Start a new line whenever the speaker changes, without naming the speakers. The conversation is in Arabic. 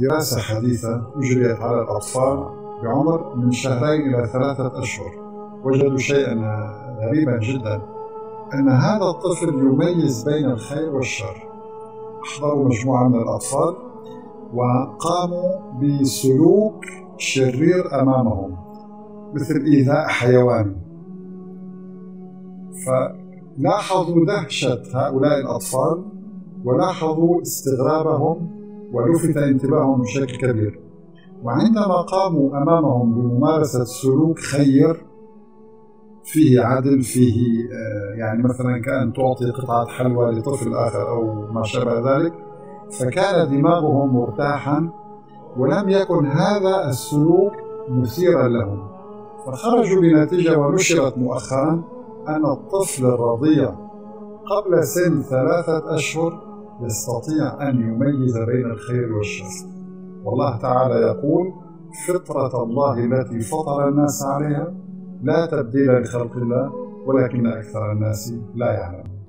دراسة حديثة أجريت على الأطفال بعمر من شهرين إلى ثلاثة أشهر. وجدوا شيئا غريبا جدا أن هذا الطفل يميز بين الخير والشر. أحضروا مجموعة من الأطفال وقاموا بسلوك شرير أمامهم مثل إيذاء حيوان. فلاحظوا دهشة هؤلاء الأطفال ولاحظوا استغرابهم ولفت انتباههم بشكل كبير. وعندما قاموا أمامهم بممارسة سلوك خير فيه عدل فيه آه، يعني مثلا كأن تعطي قطعة حلوى لطفل آخر أو ما شابه ذلك فكان دماغهم مرتاحا ولم يكن هذا السلوك مثيرا لهم. فخرجوا بنتيجة ونشرت مؤخرا أن الطفل الرضيع قبل سن ثلاثة أشهر يستطيع أن يميز بين الخير والشر. والله تعالى يقول فطرة الله التي فطر الناس عليها لا تبديل لخلق الله ولكن أكثر الناس لا يعلمون.